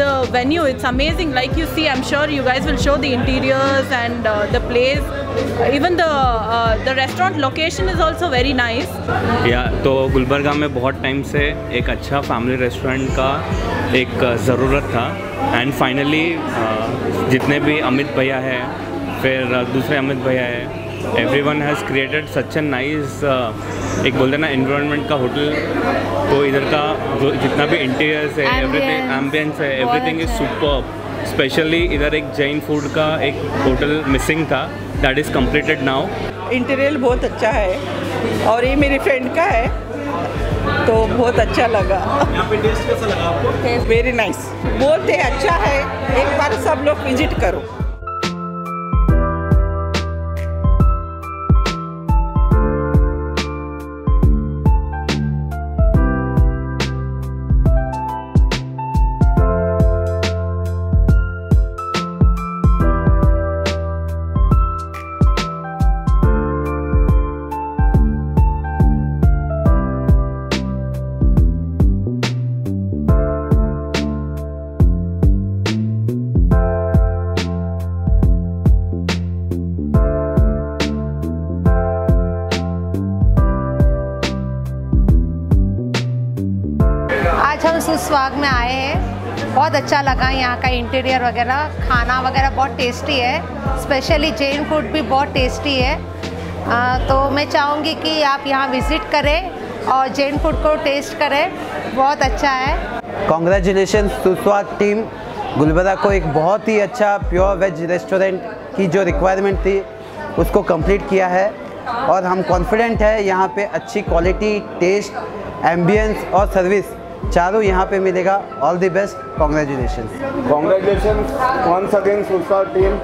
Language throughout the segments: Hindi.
the venue. It's amazing. Like you see, I'm sure you guys will show the interiors and uh, the place. Uh, the uh, the restaurant location is also very nice. या तो गुलबर्गा में बहुत टाइम से एक अच्छा फैमिली रेस्टोरेंट का एक ज़रूरत था एंड फाइनली जितने भी अमित भैया है फिर uh, दूसरे अमित भैया है everyone has created such a nice एक बोलते ना इन्वायरमेंट का होटल तो इधर का जो जितना भी इंटीरियर्स है एवरीथिंग Ambience, एम्बियंस है एवरीथिंग इज़ सुपर स्पेशली इधर एक जैन फ़ूड का एक होटल मिसिंग था. That is completed now interior बहुत अच्छा है. और ये मेरी फ्रेंड का है. तो बहुत अच्छा लगा. पे टेस्ट कैसा लगा आपको? वेरी नाइस बहुत हैं अच्छा है. एक बार सब लोग विज़िट करो. सुस्वाग में आए हैं। बहुत अच्छा लगा यहाँ का इंटीरियर वगैरह। खाना वगैरह बहुत टेस्टी है। स्पेशली जैन फ़ूड भी बहुत टेस्टी है। आ, तो मैं चाहूँगी कि आप यहाँ विज़िट करें और जैन फ़ूड को टेस्ट करें। बहुत अच्छा है। कॉन्ग्रेचुलेशन सुस्वाद टीम गुलबर्गा को एक बहुत ही अच्छा प्योर वेज रेस्टोरेंट की जो रिक्वायरमेंट थी उसको कंप्लीट किया है। और हम कॉन्फिडेंट है यहाँ पे अच्छी क्वालिटी टेस्ट एम्बियंस और सर्विस चारों यहाँ पे मिलेगा। All the best congratulation congratulation once again सुल्सा team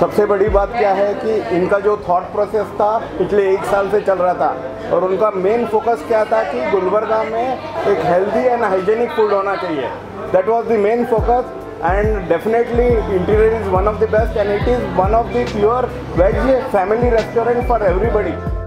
सबसे बड़ी बात क्या है कि इनका जो थॉट प्रोसेस था, पिछले एक साल से चल रहा था, और उनका मेन फोकस क्या था कि गुलबर्गा में एक हेल्दी एंड हाइजेनिक फ़ूड होना चाहिए। That was the main focus and definitely interior is one of the best and it is one of the pure veg family restaurant for everybody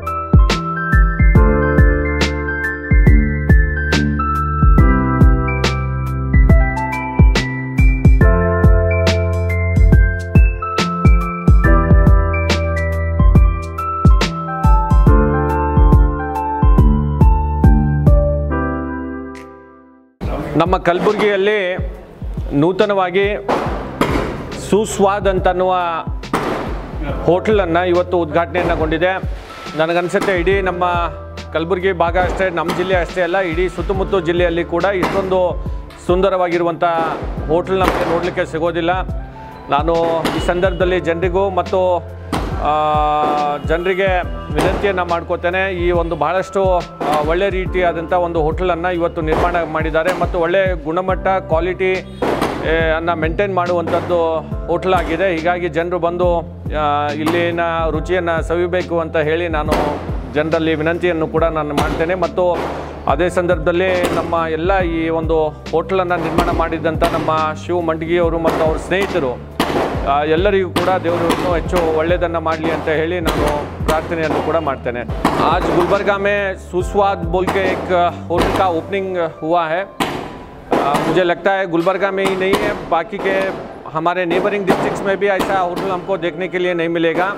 ನಮ್ಮ ಕಲಬುರಗಿಯಲ್ಲಿ ನೂತನವಾಗಿ ಸುಸ್ವಾದ್ ಅಂತನ್ನುವ ಹೋಟ್ಲನ್ನು ಇವತ್ತು ಉದ್ಘಾಟನೆಯನ್ನಗೊಂಡಿದೆ ನನಗನ್ಸುತ್ತೆ ಇಡೀ ನಮ್ಮ ಕಲಬುರಗಿ ಭಾಗ ಅಷ್ಟೇ, ನಮ್ಮ ಜಿಲ್ಲೆ ಅಷ್ಟೇ ಅಲ್ಲ, ಇಡೀ ಸುತ್ತಮುತ್ತ ಜಿಲ್ಲೆಯಲ್ಲಿ ಕೂಡ ಇಷ್ಟೊಂದು ಸುಂದರವಾಗಿರುವಂಥ ಹೋಟ್ಲ್ ನಮಗೆ ನೋಡಲಿಕ್ಕೆ ಸಿಗೋದಿಲ್ಲ. ನಾನು ಈ ಸಂದರ್ಭದಲ್ಲಿ ಜನರಿಗೂ ಮತ್ತು ಜನರಿಗೆ ವಿನಂತಿಯನ್ನು ಮಾಡ್ಕೋತೇನೆ. ಈ ಒಂದು ಬಹಳಷ್ಟು ಒಳ್ಳೆ ರೀತಿಯಾದಂಥ ಒಂದು ಹೋಟೆಲನ್ನು ಇವತ್ತು ನಿರ್ಮಾಣ ಮಾಡಿದ್ದಾರೆ ಮತ್ತು ಒಳ್ಳೆಯ ಗುಣಮಟ್ಟ, ಕ್ವಾಲಿಟಿ ಅನ್ನು ಮೇಂಟೈನ್ ಮಾಡುವಂಥದ್ದು ಹೋಟ್ಲಾಗಿದೆ ಹೀಗಾಗಿ ಜನರು ಬಂದು ಇಲ್ಲಿನ ರುಚಿಯನ್ನು ಸವಿಬೇಕು ಅಂತ ಹೇಳಿ ನಾನು ಜನರಲ್ಲಿ ವಿನಂತಿಯನ್ನು ಕೂಡ ನಾನು ಮಾಡ್ತೇನೆ. ಮತ್ತು ಅದೇ ಸಂದರ್ಭದಲ್ಲಿ ನಮ್ಮ ಎಲ್ಲ ಈ ಒಂದು ಹೋಟ್ಲನ್ನು ನಿರ್ಮಾಣ ಮಾಡಿದಂಥ ನಮ್ಮ ಶಿವ ಮಂಡಗಿಯವರು ಮತ್ತು ಅವ್ರ ಸ್ನೇಹಿತರು ಎಲ್ಲರಿಗೂ ಕೂಡ ದೇವರು ಇನ್ನೂ ಹೆಚ್ಚು ಒಳ್ಳೆಯದನ್ನು ಮಾಡಲಿ ಅಂತ ಹೇಳಿ ನಾನು ಪ್ರಾರ್ಥನೆಯನ್ನು ಕೂಡ ಮಾಡ್ತೇನೆ आज गुलबर्गा में सुस्वाद बोल के एक होटल का ओपनिंग हुआ है आ, मुझे लगता है गुलबर्गा में ही नहीं है बाकी के हमारे नेबरिंग डिस्ट्रिक्ट्स में भी ऐसा होटल हमको देखने के लिए नहीं मिलेगा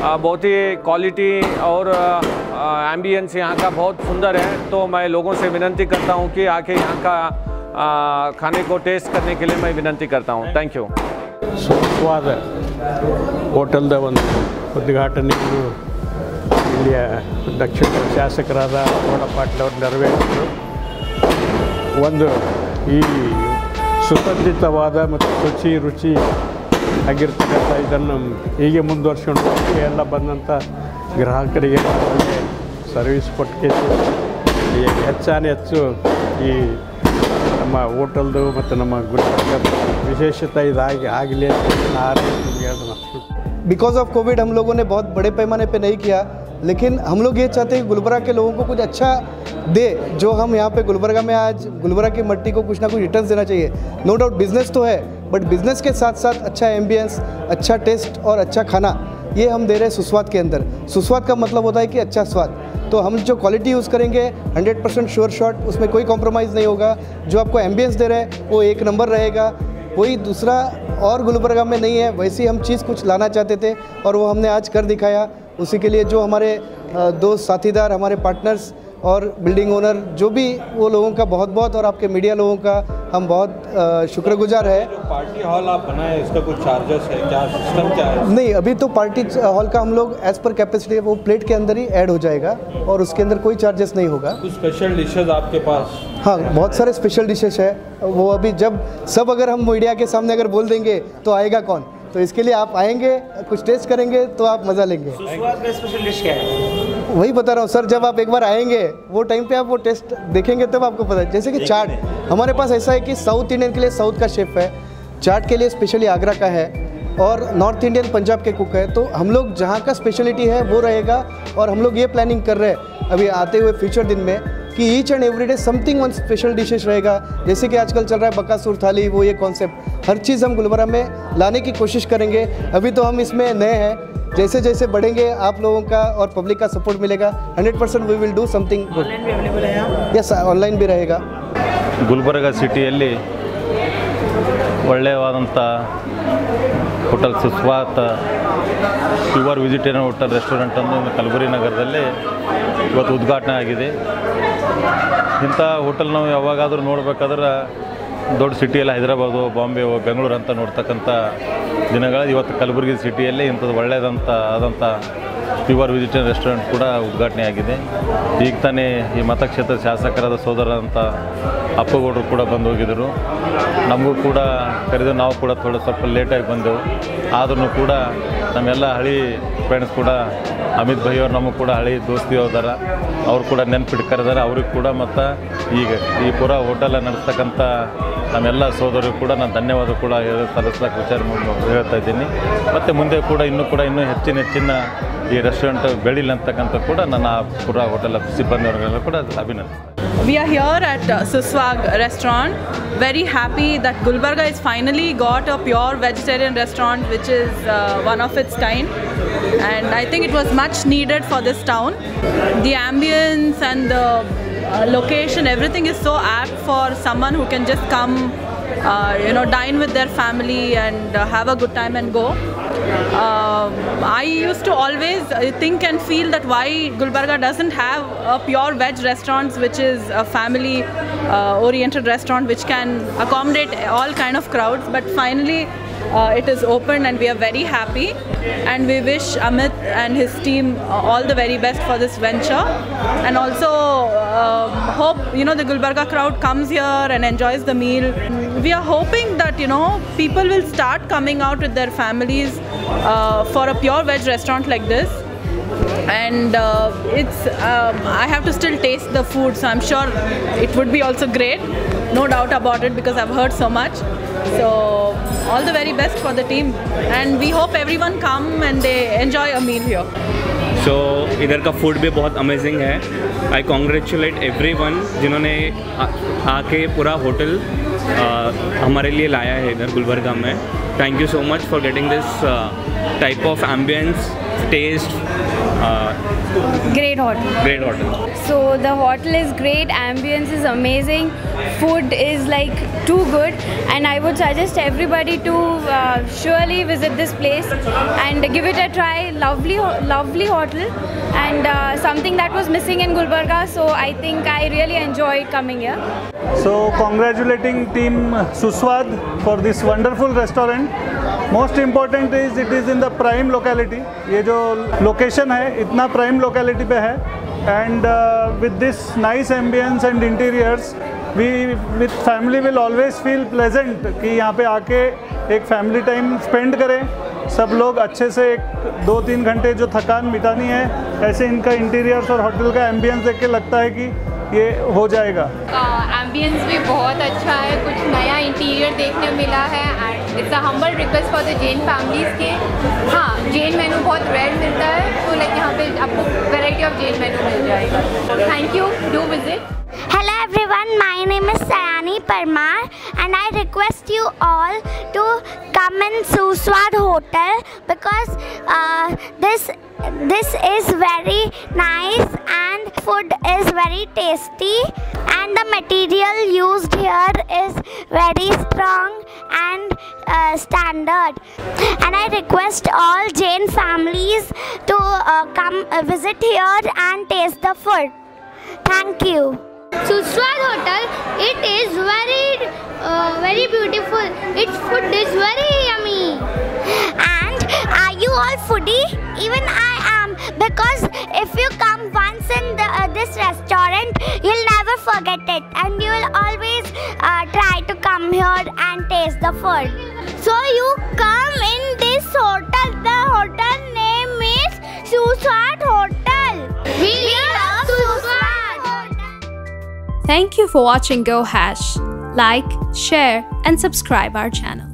आ, बहुत ही क्वालिटी और एम्बियंस यहाँ का बहुत सुंदर है तो मैं लोगों से विनंती करता हूँ कि आके यहाँ का आ, खाने को टेस्ट करने के लिए मैं विनंती करता हूँ थैंक यू ಸುಸ್ವಾದ ಹೋಟೆಲ್ದ ಒಂದು ಉದ್ಘಾಟನೆಯನ್ನು ಇಲ್ಲಿಯ ದಕ್ಷಿಣ ಶಾಸಕರಾದ ಗೌಡ ಪಾಟೀಲ್ ನೆರವೇರಿಸಿದರು. ಒಂದು ಈ ಸುಸಜ್ಜಿತವಾದ ಮತ್ತು ರುಚಿ ರುಚಿ ಆಗಿರ್ತಕ್ಕಂಥ ಇದನ್ನು ಹೀಗೆ ಮುಂದುವರ್ಸ್ಕೊಂಡು ಎಲ್ಲ ಬಂದಂಥ ಗ್ರಾಹಕರಿಗೆ ಸರ್ವಿಸ್ ಕೊಟ್ಟಿಗೆ ಹೆಚ್ಚಾನೆ ಹೆಚ್ಚು ಈ ನಮ್ಮ ಹೋಟೆಲ್ದು ಮತ್ತು ನಮ್ಮ ಗುಲ್ಬರ್ಗದ ವಿಶೇಷತೆ ಇದಾಗಿ ಆಗಲಿ ಅಂತ ನಾನು ಹಾರೈಸಿ ಹೇಳ್ದೆ ನಾನು. बिकॉज ऑफ कोविड हम लोगों ने बहुत बड़े पैमाने पे नहीं किया लेकिन हम लोग ये चाहते हैं कि गुलबर्गा के लोगों को कुछ अच्छा दे जो हम यहाँ पे गुलबर्गा में आज गुलबर्गा की मट्टी को कुछ ना कुछ रिटर्न देना चाहिए नो डाउट बिजनेस तो है बट बिजनेस के साथ साथ अच्छा एम्बियंस अच्छा टेस्ट और अच्छा खाना ये हम दे रहे हैं सुस्वाद के अंदर सुस्वाद का मतलब होता है कि अच्छा स्वाद तो हम जो क्वालिटी यूज़ करेंगे 100 परसेंट श्योर शॉट उसमें कोई कॉम्प्रोमाइज़ नहीं होगा। जो आपको एम्बियंस दे रहे हैं, वो एक नंबर रहेगा। वही दूसरा और गुलबर्गा में नहीं है, वैसी हम चीज़ कुछ लाना चाहते थे और वो हमने आज कर दिखाया। उसी के लिए जो हमारे दोस्त साथीदार, हमारे पार्टनर्स और बिल्डिंग ओनर जो भी वो लोगों का बहुत बहुत और आपके मीडिया लोगों का हम बहुत शुक्रगुजार है। पार्टी हॉल आप बनाए इसका कुछ चार्जेस है क्या? सिस्टम क्या है? नहीं अभी तो पार्टी हॉल का हम लोग एज पर कैपेसिटी वो प्लेट के अंदर ही ऐड हो जाएगा और उसके अंदर कोई चार्जेस नहीं होगा। कुछ स्पेशल डिशेज आपके पास? हाँ बहुत सारे स्पेशल डिशेज है। वो अभी जब सब अगर हम मीडिया के सामने अगर बोल देंगे तो आएगा कौन? तो इसके लिए आप आएँगे कुछ टेस्ट करेंगे तो आप मज़ा लेंगे। स्पेशल डिश क्या है? वही बता रहा हूँ सर जब आप एक बार आएँगे वो टाइम पे आप वो टेस्ट देखेंगे तब आपको पता है। जैसे कि चाट हमारे पास ऐसा है कि साउथ इंडियन के लिए साउथ का शेफ़ है चाट के लिए स्पेशली आगरा का है और नॉर्थ इंडियन पंजाब के कुक है तो हम लोग जहाँ का स्पेशलिटी है वो रहेगा और हम लोग ये प्लानिंग कर रहे हैं। अभी आते हुए फ्यूचर दिन में कि each and every day something one special dishes रहेगा जैसे कि आजकल चल रहा है बकासुर थाली वो ये कॉन्सेप्ट हर चीज़ हम गुलबरा में लाने की कोशिश करेंगे अभी तो हम इसमें नए हैं जैसे जैसे बढ़ेंगे आप लोगों का और पब्लिक का सपोर्ट मिलेगा hundred percent we will do something good yes online भी रहेगा ಗುಲ್ಬರ್ಗ ಸಿಟಿಯಲ್ಲಿ ಒಳ್ಳೆಯವಾದಂಥ hotel Suswad pure vegetarian hotel restaurant ಅನ್ನು ಇನ್ನು ಕಲಬುರಗಿ ನಗರದಲ್ಲಿ ಇವತ್ತು ಉದ್ಘಾಟನೆ ಆಗಿದೆ ಇಂಥ ಹೋಟೆಲ್ ನಾವು ಯಾವಾಗಾದರೂ ನೋಡ್ಬೇಕಾದ್ರೆ ದೊಡ್ಡ ಸಿಟಿಯಲ್ಲಿ ಹೈದರಾಬಾದು, ಬಾಂಬೆ, ಬೆಂಗಳೂರು ಅಂತ ನೋಡ್ತಕ್ಕಂಥ ದಿನಗಳು ಇವತ್ತು ಕಲಬುರಗಿ ಸಿಟಿಯಲ್ಲಿ ಇಂಥದ್ದು ಒಳ್ಳೆಯದಂಥ ಆದಂಥ ಪ್ಯೂರ್ ವೆಜಿಟೇರಿಯನ್ ರೆಸ್ಟೋರೆಂಟ್ ಕೂಡ ಉದ್ಘಾಟನೆ ಆಗಿದೆ. ಈಗ ತಾನೇ ಈ ಮತಕ್ಷೇತ್ರ ಶಾಸಕರಾದ ಸೋದರಂಥ ಅಪ್ಪಗೌಡರು ಕೂಡ ಬಂದು ಹೋಗಿದ್ದರು. ನಮಗೂ ಕೂಡ ಕರೆದು ನಾವು ಕೂಡ ಥೋಡೆ ಸ್ವಲ್ಪ ಲೇಟಾಗಿ ಬಂದೆವು. ಆದ್ರೂ ಕೂಡ ನಮ್ಮೆಲ್ಲ ಹಳಿ ಫ್ರೆಂಡ್ಸ್ ಕೂಡ ಅಮಿತ್ ಭೈ ಅವರು ನಮಗೂ ಕೂಡ ಹಳಿ ದೋಸ್ತಿ ಹೋದಾರ ಅವ್ರು ಕೂಡ ನೆನ್ಪಿಟ್ಟು ಕರೆದಾರೆ. ಅವ್ರಿಗೆ ಕೂಡ ಮತ್ತು ಈಗ ಈ ಪೂರ ಹೋಟೆಲ್ ನಡೆಸ್ತಕ್ಕಂಥ ನಮ್ಮೆಲ್ಲ ಸೋದರಿಗೂ ಕೂಡ ನಾನು ಧನ್ಯವಾದ ಕೂಡ ಸಲ್ಲಿಸ್ಲಿಕ್ಕೆ ವಿಚಾರ ಹೇಳ್ತಾ ಇದ್ದೀನಿ. ಮತ್ತು ಮುಂದೆ ಕೂಡ, ಇನ್ನೂ ಕೂಡ ಇನ್ನೂ ಹೆಚ್ಚಿನ ಹೆಚ್ಚಿನ ಈ ರೆಸ್ಟೋರೆಂಟ್ ಬೆಳೀಲಿ ಅಂತಕ್ಕಂಥ ಕೂಡ ನನ್ನ ಪುರ ಹೋಟೆಲ್ ಸಿಬ್ಬಂದಿಯವರಿಗೆಲ್ಲ ಕೂಡ ಅಭಿನಂದನೆ we are here at Suswad restaurant very happy that Gulbarga is finally got a pure vegetarian restaurant which is one of its time and I think it was much needed for this town the ambience and the uh, location, everything is so apt for someone who can just come, uh, you know, dine with their family and uh, have a good time and go. Um, I used to always uh, think and feel that why Gulbarga doesn't have a pure veg restaurant, which is a family uh, oriented restaurant which can accommodate all kind of crowds. But finally, uh, it is open and we are very happy. And we wish Amit and his team uh, all the very best for this venture. And also um, hope you know the Gulbarga crowd comes here and enjoys the meal. We are hoping that you know people will start coming out with their families uh, for a pure veg restaurant like this and uh, it's um, i have to still taste the food so i'm sure it would be also great no doubt about it because i've heard so much so, all the very best for the team. And we hope everyone come and they enjoy a meal here. So इधर का फ़ूड भी बहुत अमेजिंग है। आई कॉन्ग्रेचुलेट एवरी वन जिन्होंने आके पूरा होटल हमारे लिए लाया है इधर गुलबर्गा में। Thank you so much for getting this type of ambience, taste? Uh, great hotel. Great hotel. So the hotel is great, ambience is amazing, food is like too good and I would suggest everybody to uh, surely visit this place and give it a try. Lovely, lovely hotel and uh, something that was missing in Gulbarga so I think I really enjoyed coming here. So congratulating team Suswad for this wonderful restaurant most important is it is in the prime locality ये जो लोकेशन है इतना प्राइम लोकेलिटी पे है. And with this nice ambience and interiors we with family will always feel pleasant कि यहाँ पे आके एक फैमिली टाइम स्पेंड करें. सब लोग अच्छे से एक दो तीन घंटे जो थकान मिटानी है ऐसे इनका इंटीरियर्स और होटल का एम्बियंस देख के लगता है कि ये हो जाएगा। एम्बियंस uh, भी बहुत अच्छा है। कुछ नया इंटीरियर देखने मिला है and it's a humble request for the Jain families के हाँ जैन मेनू बहुत रेयर मिलता है तो लाइक यहाँ पे आपको वेराइटी ऑफ़ जैन मेनू मिल जाएगा। Thank you do visit hello everyone my name is Sayani Parmar and I request you all to come in Suswad hotel because this this is very nice and food is very tasty and the material used here is very strong and uh, standard and i request all jain families to uh, come uh, visit here and taste the food thank you Suswad Hotel, it is very, uh, very beautiful. Its food is very yummy. And are you all foodie? Even I am because if you come once in the, uh, this restaurant, you'll never forget it, and you will always uh, try to come here and taste the food. So you come in this hotel. The hotel name is Suswad Hotel. We love Suswad. Thank you for watching Go Hash. Like, share, and subscribe our channel.